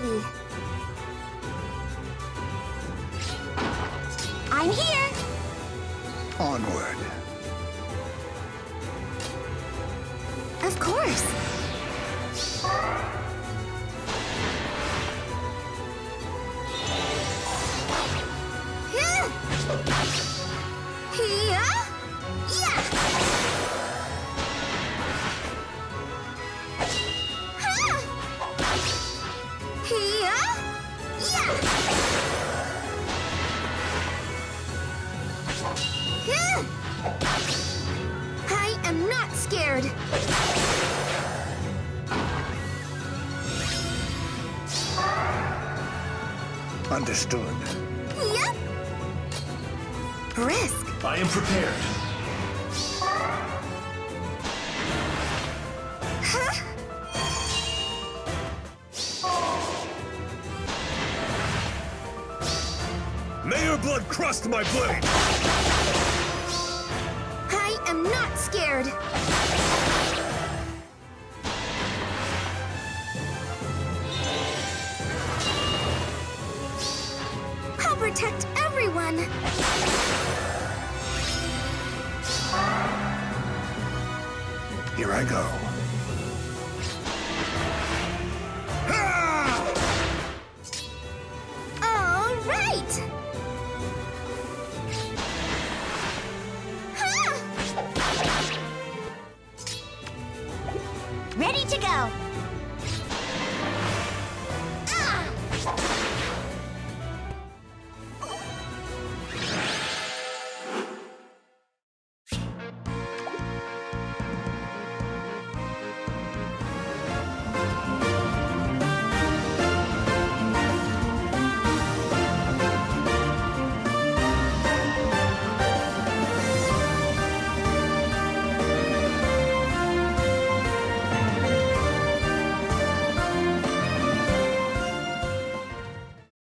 body. I'm here. Onward. Of course. Yeah. Yeah. I am not scared. Understood. Yep. Risk. I am prepared. May your blood crust my blade! I am not scared. I'll protect everyone. Here I go. To go.